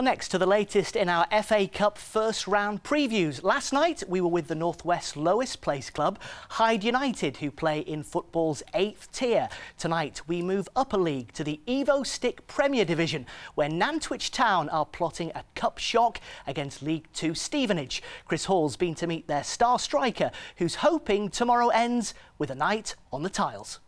Well, next to the latest in our FA Cup first round previews. Last night we were with the Northwest lowest place club, Hyde United, who play in football's eighth tier. Tonight we move up a league to the Evo-Stik Premier Division, where Nantwich Town are plotting a cup shock against League Two Stevenage. Chris Hall's been to meet their star striker, who's hoping tomorrow ends with a night on the tiles.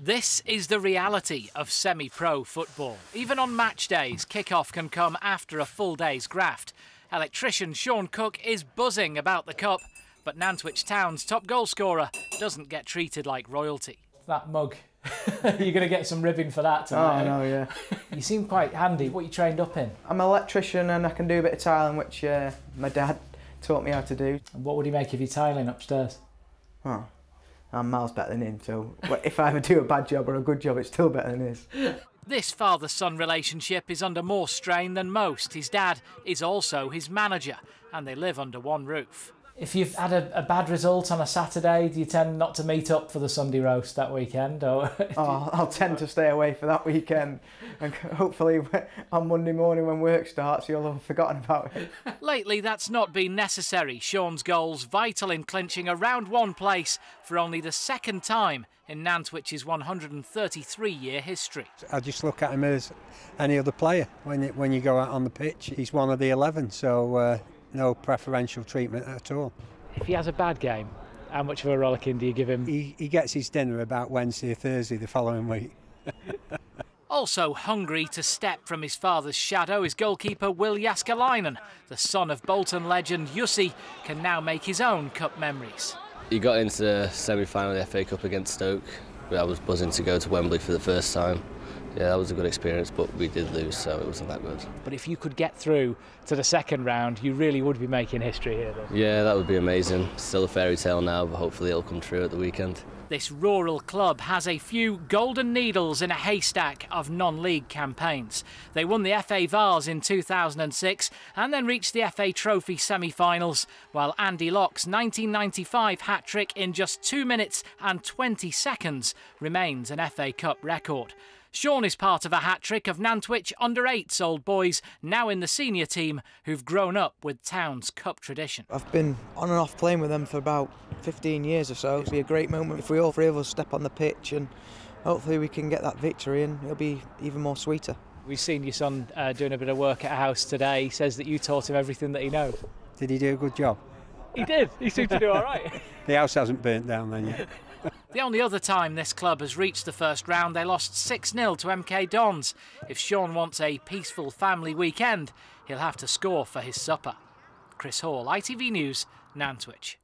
This is the reality of semi pro football. Even on match days, kick-off can come after a full day's graft. Electrician Sean Cooke is buzzing about the cup, but Nantwich Town's top goalscorer doesn't get treated like royalty. That mug. You're going to get some ribbing for that tonight. Oh, no, yeah. you seem quite handy. What are you trained up in? I'm an electrician and I can do a bit of tiling, which uh, my dad taught me how to do. And what would he make of you tiling upstairs? Oh, I'm miles better than him, so if I ever do a bad job or a good job, it's still better than his. This father son relationship is under more strain than most. His dad is also his manager, and they live under one roof. If you've had a, a, bad result on a Saturday, do you tend not to meet up for the Sunday roast that weekend? Or oh, I'll tend to stay away for that weekend, and hopefully on Monday morning when work starts, you'll have forgotten about it. Lately, that's not been necessary. Sean's goals vital in clinching a round one place for only the second time in Nantwich's 133-year history. I just look at him as any other player when you, when you go out on the pitch. He's one of the 11, so. Uh, no preferential treatment at all. If he has a bad game, how much of a rollicking do you give him? He, he gets his dinner about Wednesday or Thursday the following week. also hungry to step from his father's shadow is goalkeeper Will Jääskeläinen. The son of Bolton legend Jussi can now make his own cup memories. He got into the semi-final of the FA Cup against Stoke. I was buzzing to go to Wembley for the first time yeah, that was a good experience, but we did lose, so it wasn't that good. But if you could get through to the second round, you really would be making history here. Then. Yeah, that would be amazing. Still a fairy tale now, but hopefully it'll come true at the weekend. This rural club has a few golden needles in a haystack of non-league campaigns. They won the FA Vase in 2006 and then reached the FA Trophy semi-finals, while Andy Locke's 1995 hat-trick in just 2 minutes and 20 seconds remains an FA Cup record. Sean is part of a hat trick of Nantwich under eights old boys, now in the senior team, who've grown up with Town's cup tradition. I've been on and off playing with them for about 15 years or so. It'll be a great moment if we all three of us step on the pitch and hopefully we can get that victory and it'll be even more sweeter. We've seen your son uh, doing a bit of work at a house today. He says that you taught him everything that he knows. Did he do a good job? He did. He seemed to do all right. the house hasn't burnt down then yet. The only other time this club has reached the first round, they lost 6 0 to MK Dons. If Sean wants a peaceful family weekend, he'll have to score for his supper. Chris Hall, ITV News, Nantwich.